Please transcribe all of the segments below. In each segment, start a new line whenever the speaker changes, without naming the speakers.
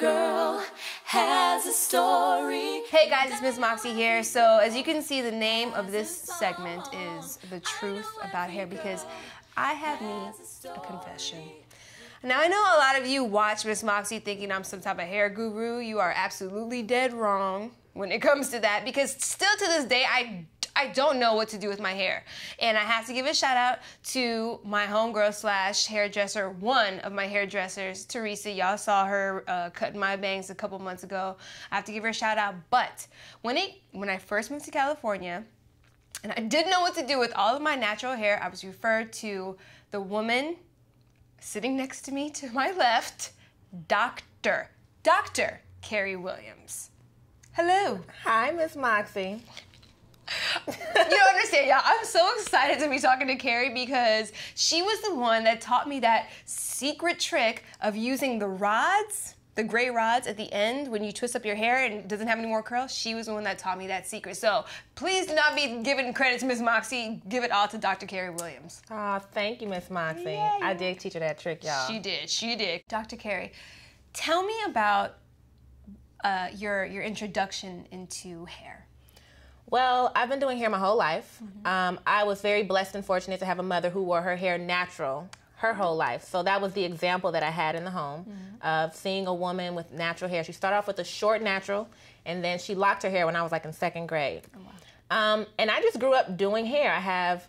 girl has a story.
Hey guys, it's Myss Moxie here. So, as you can see, the name of this segment is The Truth About Hair because I have me a confession. Now, I know a lot of you watch Myss Moxie thinking I'm some type of hair guru. You are absolutely dead wrong when it comes to that because still to this day, I I don't know what to do with my hair. And I have to give a shout out to my homegirl slash hairdresser, one of my hairdressers, Teresa. Y'all saw her uh, cutting my bangs a couple months ago. I have to give her a shout out. But when it when I first moved to California, and I didn't know what to do with all of my natural hair, I was referred to the woman sitting next to me to my left, Dr. Dr. Kari Williams. Hello.
Hi, Myss Moxie.
You don't understand, y'all. I'm so excited to be talking to Kari because she was the one that taught me that secret trick of using the rods, the gray rods at the end when you twist up your hair and it doesn't have any more curls. She was the one that taught me that secret. So please do not be giving credit to Myss Moxie. Give it all to Dr. Kari Williams.
Oh, thank you, Myss Moxie. I did teach her that trick, y'all.
She did. She did. Dr. Kari, tell me about uh, your your introduction into hair.
Well, I've been doing hair my whole life. Mm-hmm. Um, I was very blessed and fortunate to have a mother who wore her hair natural her whole life. So that was the example that I had in the home mm-hmm. of seeing a woman with natural hair. She started off with a short natural, and then she locked her hair when I was like in second grade. Oh, wow. um, and I just grew up doing hair. I have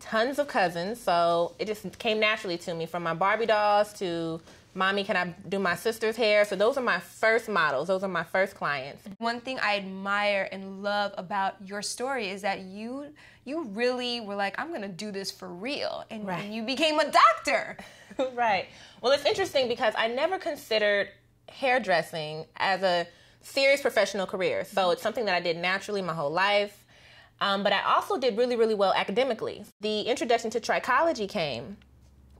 tons of cousins, so it just came naturally to me from my Barbie dolls to Mommy, can I do my sister's hair? So those are my first models. Those are my first clients.
One thing I admire and love about your story is that you you really were like, I'm gonna do this for real, and, right. and you became a doctor.
right. Well, it's interesting because I never considered hairdressing as a serious professional career. So it's something that I did naturally my whole life. Um, but I also did really, really well academically. The introduction to trichology came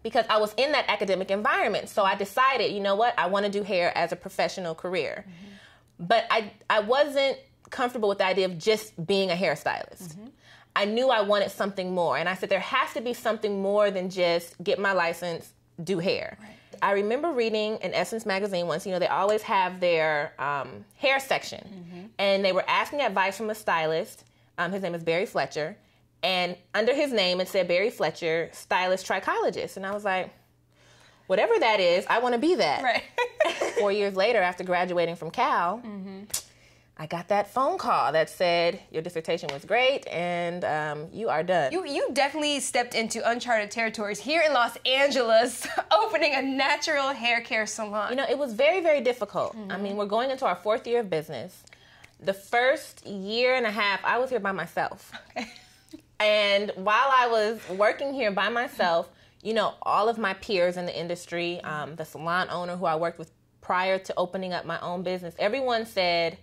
because I was in that academic environment. So I decided, you know what, I want to do hair as a professional career. Mm-hmm. But I, I wasn't comfortable with the idea of just being a hairstylist. Mm-hmm. I knew I wanted something more. And I said, there has to be something more than just get my license, do hair. Right. I remember reading in Essence magazine once, you know, they always have their um, hair section. Mm-hmm. And they were asking advice from a stylist. Um, his name is Barry Fletcher and under his name it said Barry Fletcher, stylist trichologist. And I was like, whatever that is, I want to be that.
Right.
Four years later, after graduating from Cal, mm-hmm. I got that phone call that said your dissertation was great and um, you are done.
You you definitely stepped into uncharted territories here in Los Angeles, opening a natural hair care salon.
You know, it was very very difficult. Mm-hmm. I mean, we're going into our fourth year of business. The first year and a half, I was here by myself. Okay. And while I was working here by myself, you know, all of my peers in the industry, um, the salon owner who I worked with prior to opening up my own business, everyone said,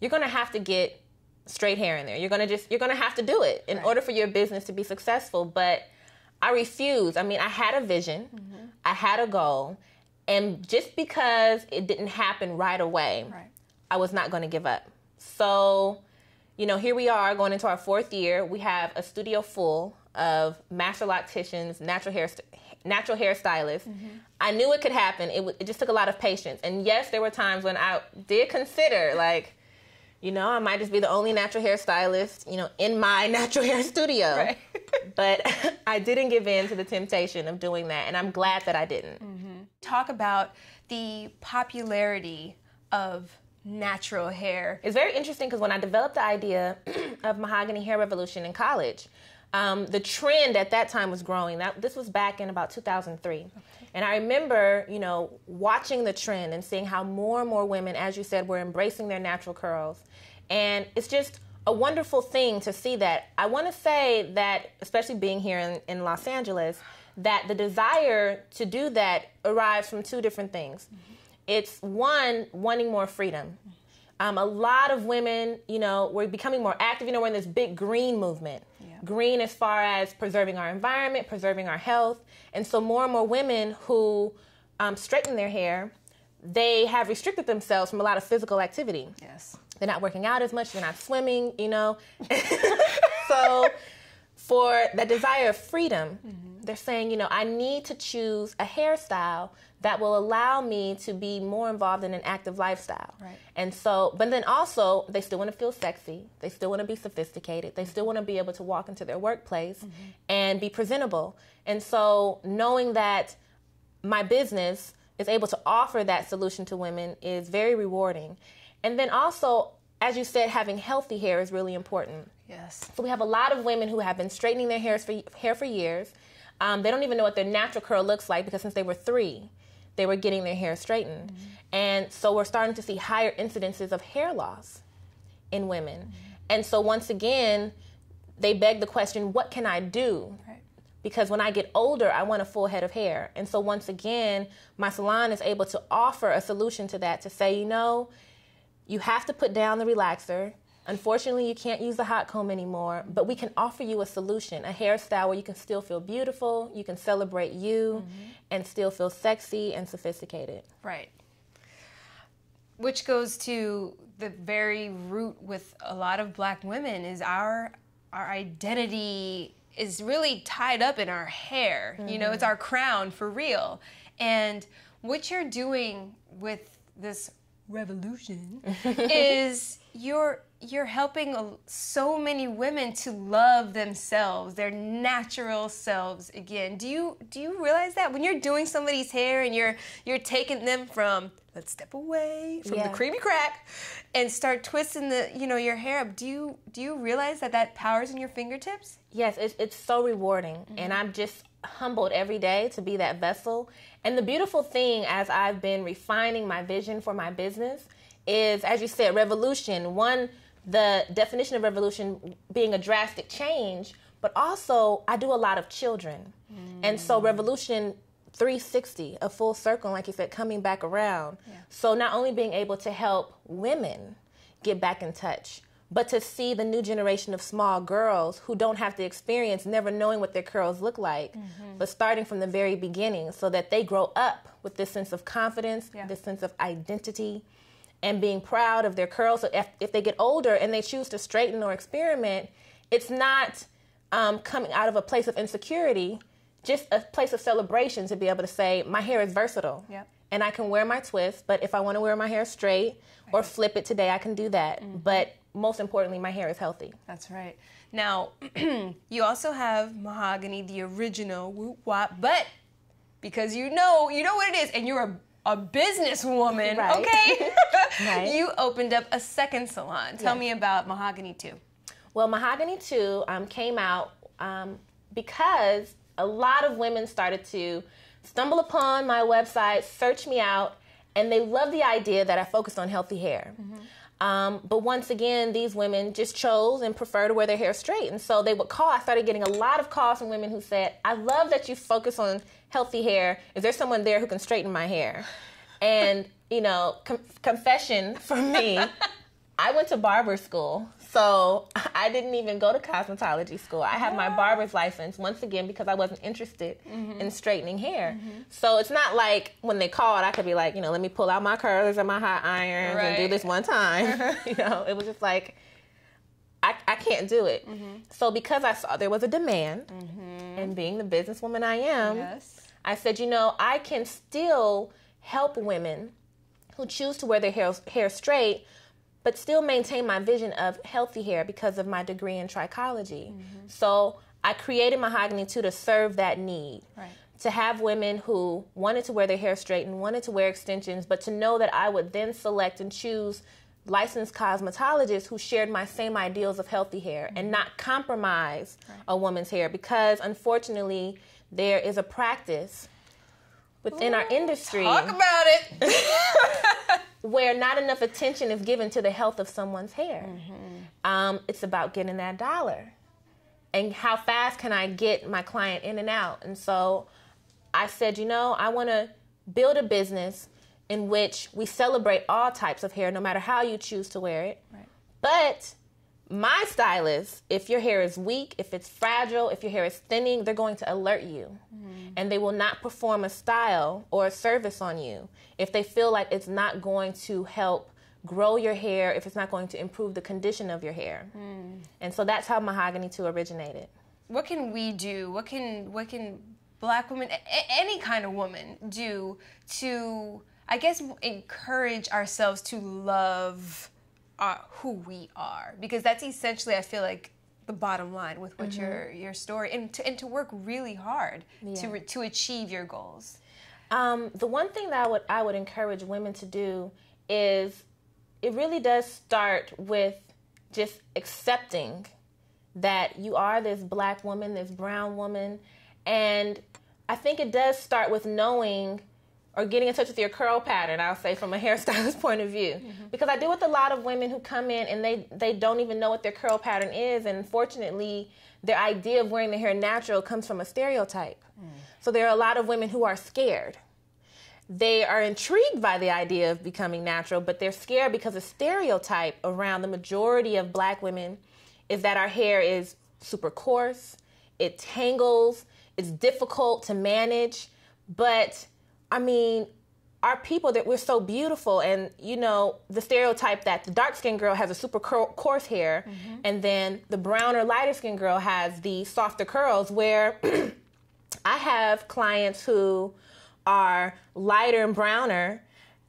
you're going to have to get straight hair in there. You're going to just, you're going to have to do it in right. order for your business to be successful. But I refused. I mean, I had a vision, mm-hmm. I had a goal. And just because it didn't happen right away, right. I was not going to give up. So you know, here we are going into our fourth year. We have a studio full of master locticians, natural hair, natural hairstylists. Mm-hmm. I knew it could happen. It, w- it just took a lot of patience. And yes, there were times when I did consider, like, you know, I might just be the only natural hairstylist, you know, in my natural hair studio. Right. but I didn't give in to the temptation of doing that, and I'm glad that I didn't.
Mm-hmm. Talk about the popularity of natural hair.
It's very interesting because when I developed the idea of mahogany hair revolution in college, um, the trend at that time was growing. That this was back in about 2003, okay. and I remember, you know, watching the trend and seeing how more and more women, as you said, were embracing their natural curls, and it's just a wonderful thing to see that. I want to say that, especially being here in, in Los Angeles, that the desire to do that arrives from two different things. Mm-hmm it's one wanting more freedom. Um, a lot of women, you know, we're becoming more active. You know, we're in this big green movement. Yeah. Green as far as preserving our environment, preserving our health. And so more and more women who um, straighten their hair, they have restricted themselves from a lot of physical activity.
Yes.
They're not working out as much, they're not swimming, you know. so for the desire of freedom, mm-hmm. They're saying, you know, I need to choose a hairstyle that will allow me to be more involved in an active lifestyle.
Right.
And so, but then also, they still want to feel sexy. They still want to be sophisticated. They still want to be able to walk into their workplace
Mm-hmm.
and be presentable. And so, knowing that my business is able to offer that solution to women is very rewarding. And then also, as you said, having healthy hair is really important.
Yes.
So we have a lot of women who have been straightening their hairs for, hair for years. Um, they don't even know what their natural curl looks like because since they were three, they were getting their hair straightened. And so we're starting to see higher incidences of hair loss in women. And so once again, they beg the question, what can I do?
Right.
because when I get older, I want a full head of hair. And so once again, my salon is able to offer a solution to that to say, you know, you have to put down the relaxer. Unfortunately, you can't use the hot comb anymore, but we can offer you a solution, a hairstyle where you can still feel beautiful, you can celebrate you, mm-hmm. and still feel sexy and sophisticated.
Right. Which goes to the very root with a lot of black women is our our identity is really tied up in our hair. You know, it's mm-hmm. our crown for real. And what you're doing with this revolution is you're you're helping so many women to love themselves, their natural selves again. Do you do you realize that when you're doing somebody's hair and you're you're taking them from let's step away from
Yeah.
the creamy crack and start twisting the you know your hair up. Do you do you realize that that power's in your fingertips?
Yes, it's, it's so rewarding. And mm-hmm. I'm just humbled every day to be that vessel. And the beautiful thing as I've been refining my vision for my business is, as you said, revolution. One, the definition of revolution being a drastic change, but also I do a lot of children. Mm. And so, revolution 360, a full circle, like you said, coming back around. So, not only being able to help women get back in touch, but to see the new generation of small girls who don't have the experience, never knowing what their curls look like, but starting from the very beginning so that they grow up with this sense of confidence,
Yeah.
this sense of identity, and being proud of their curls. So if, if they get older and they choose to straighten or experiment, it's not um, coming out of a place of insecurity, just a place of celebration to be able to say, my hair is versatile.
Yep.
And I can wear my twist, but if I want to wear my hair straight or flip it today, I can do that. But most importantly, my hair is healthy.
That's right. Now, you also have mahogany, the original whoop wop, but because you know you know what it is, and you're a, a businesswoman,
Right.
okay?
Right.
You opened up a second salon. Tell
Yes.
me about mahogany too.
Well, Mahogany 2 um, came out um, because a lot of women started to stumble upon my website, search me out, and they loved the idea that I focused on healthy hair. Um, but once again, these women just chose and prefer to wear their hair straight. And so they would call. I started getting a lot of calls from women who said, I love that you focus on healthy hair. Is there someone there who can straighten my hair? And, you know, com- confession for me, I went to barber school. So I didn't even go to cosmetology school. I have my barber's license once again because I wasn't interested mm-hmm. in straightening hair. Mm-hmm. So it's not like when they called, I could be like, you know, let me pull out my curlers and my hot irons and do this one time. you know, it was just like, I, I can't do it. Mm-hmm. So because I saw there was a demand, and being the businesswoman I am,
Yes.
I said, you know, I can still help women who choose to wear their hair, hair straight, but still maintain my vision of healthy hair because of my degree in trichology. Mm-hmm. So I created Mahogany 2 to serve that need.
Right.
To have women who wanted to wear their hair straight and wanted to wear extensions, but to know that I would then select and choose licensed cosmetologists who shared my same ideals of healthy hair and mm-hmm. not compromise a woman's hair because unfortunately there is a practice within our industry
Talk about it.
where not enough attention is given to the health of someone's hair.
Mm-hmm.
Um, it's about getting that dollar. And how fast can I get my client in and out? And so I said, you know, I want to build a business in which we celebrate all types of hair, no matter how you choose to wear it.
Right.
But my stylist, if your hair is weak, if it's fragile, if your hair is thinning, they're going to alert you. And they will not perform a style or a service on you if they feel like it's not going to help grow your hair, if it's not going to improve the condition of your hair. And so that's how Mahogany 2 originated.
What can we do? What can what can black women, any kind of woman, do to, I guess, encourage ourselves to love uh, who we are? Because that's essentially, I feel like, the bottom line with what your your story and to, and to work really hard to to achieve your goals.
Um, the one thing that I would I would encourage women to do is it really does start with just accepting that you are this black woman, this brown woman, and I think it does start with knowing or getting in touch with your curl pattern. I'll say from a hairstylist point of view, mm-hmm. because I deal with a lot of women who come in and they they don't even know what their curl pattern is, and unfortunately, their idea of wearing their hair natural comes from a stereotype. Mm. So there are a lot of women who are scared they are intrigued by the idea of becoming natural, but they're scared because a stereotype around the majority of black women is that our hair is super coarse, it tangles, it's difficult to manage. But I mean, our people that we're so beautiful, and you know, the stereotype that the dark skinned girl has a super cur- coarse hair, mm-hmm. and then the brown or lighter skinned girl has the softer curls, where I have clients who are lighter and browner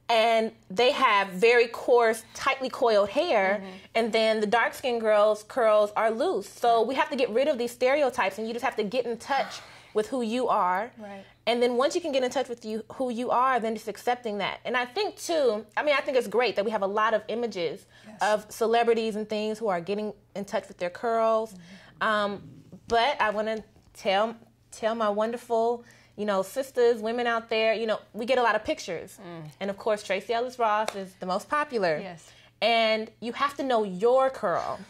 and they have very coarse, tightly coiled hair, mm-hmm. and then the dark skinned girls' curls are loose. So we have to get rid of these stereotypes, and you just have to get in touch with who you are.
Right.
And then once you can get in touch with you who you are, then just accepting that. And I think too, I mean, I think it's great that we have a lot of images of celebrities and things who are getting in touch with their curls. Mm-hmm. Um, but I want to tell tell my wonderful, you know, sisters, women out there, you know, we get a lot of pictures. Mm. And of course, Tracee Ellis Ross is the most popular.
Yes.
And you have to know your curl.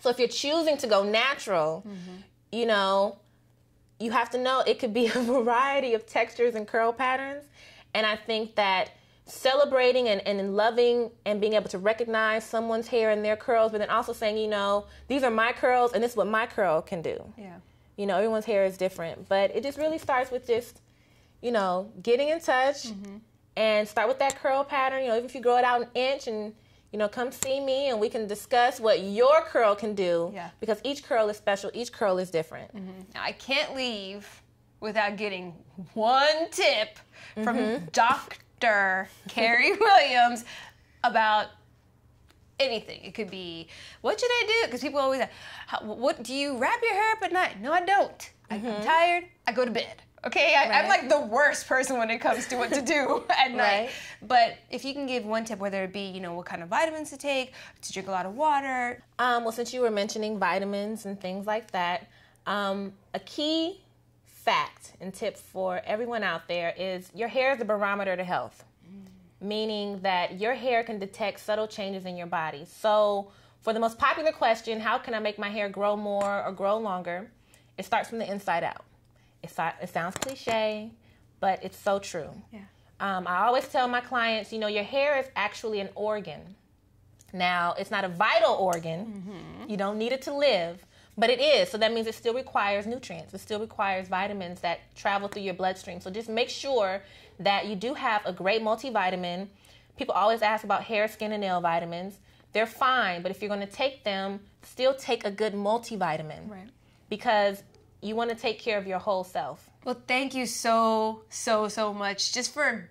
So if you're choosing to go natural, mm-hmm. you know, you have to know it could be a variety of textures and curl patterns. And I think that celebrating and, and loving and being able to recognize someone's hair and their curls, but then also saying, you know, these are my curls and this is what my curl can do.
Yeah.
You know, everyone's hair is different, but it just really starts with just, you know, getting in touch mm-hmm. and start with that curl pattern. You know, even if you grow it out an inch and, you know, come see me and we can discuss what your curl can do.
Yeah.
Because each curl is special, each curl is different. Mm-hmm.
Now, I can't leave without getting one tip from mm-hmm. Dr. Kari Williams about anything. It could be, what should I do? Because people always ask, what do you wrap your hair up at night? No, I don't. I- I'm mm-hmm. tired. I go to bed. Okay, I, I'm
Right.
like the worst person when it comes to what to do at night.
Right.
But if you can give one tip, whether it be you know what kind of vitamins to take, to drink a lot of water,
Um, well, since you were mentioning vitamins and things like that, um, a key fact and tip for everyone out there is your hair is a barometer to health, meaning that your hair can detect subtle changes in your body. So, for the most popular question, how can I make my hair grow more or grow longer? It starts from the inside out. It, it sounds cliche, but it's so true.
Yeah.
Um, I always tell my clients, you know, your hair is actually an organ. Now, it's not a vital organ. You don't need it to live, but it is. So that means it still requires nutrients. It still requires vitamins that travel through your bloodstream. So just make sure that you do have a great multivitamin. People always ask about hair, skin, and nail vitamins. They're fine, but if you're going to take them, still take a good multivitamin
Right.
because you want to take care of your whole self.
Well, thank you so so so much just for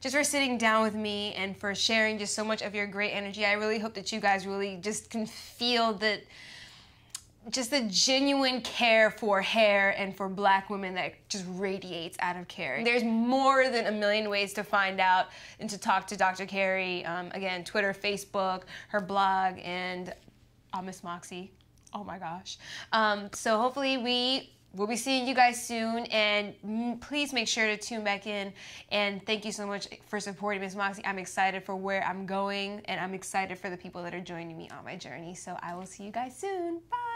just for sitting down with me and for sharing just so much of your great energy. I really hope that you guys really just can feel that just the genuine care for hair and for black women that just radiates out of Kari. There's more than a million ways to find out and to talk to Dr. Kari. Um, again, Twitter, Facebook, her blog, and uh, Myss Moxie. Oh my gosh. Um, so hopefully we will be seeing you guys soon, and mm, please make sure to tune back in. And thank you so much for supporting Myss Moxie. I'm excited for where I'm going, and I'm excited for the people that are joining me on my journey. So I will see you guys soon. Bye.